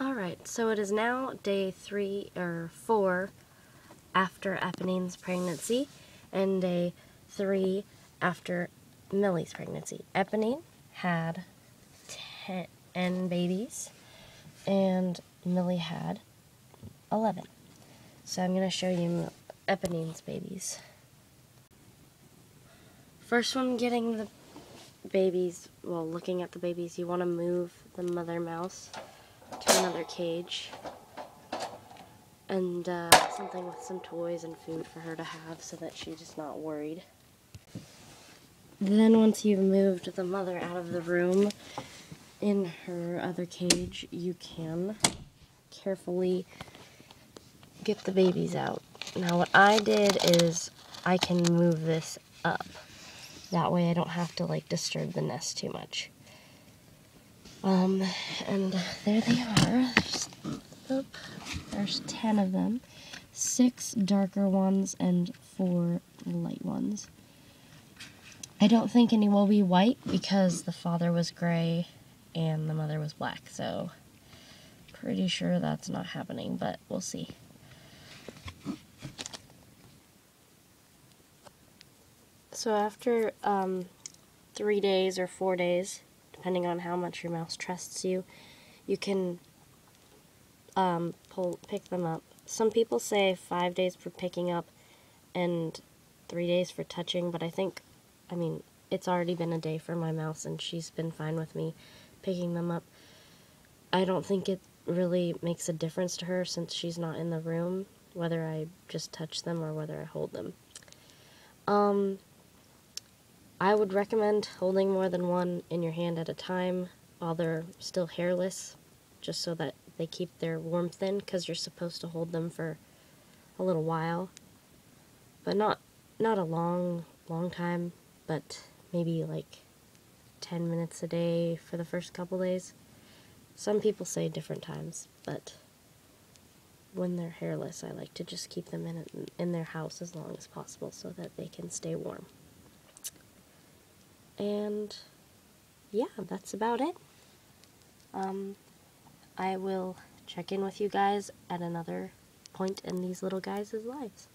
Alright, so it is now day three or four after Eponine's pregnancy and day three after Millie's pregnancy. Eponine had 10 babies and Millie had 11. So I'm going to show you Eponine's babies. First one getting the babies, well looking at the babies, you want to move the mother mouse to another cage and uh, something with some toys and food for her to have so that she's just not worried. Then once you've moved the mother out of the room in her other cage, you can carefully get the babies out. Now what I did is I can move this up. That way I don't have to like disturb the nest too much. Um, and there they are. There's, there's 10 of them. Six darker ones and four light ones. I don't think any will be white because the father was gray and the mother was black, so pretty sure that's not happening, but we'll see. So after um, three days or four days, depending on how much your mouse trusts you, you can um, pull pick them up. Some people say five days for picking up and three days for touching, but I think, I mean, it's already been a day for my mouse and she's been fine with me picking them up. I don't think it really makes a difference to her since she's not in the room, whether I just touch them or whether I hold them. Um, I would recommend holding more than one in your hand at a time while they're still hairless, just so that they keep their warmth in, because you're supposed to hold them for a little while. But not, not a long, long time, but maybe like 10 minutes a day for the first couple days. Some people say different times, but when they're hairless, I like to just keep them in, in their house as long as possible so that they can stay warm. And yeah, that's about it. Um, I will check in with you guys at another point in these little guys' lives.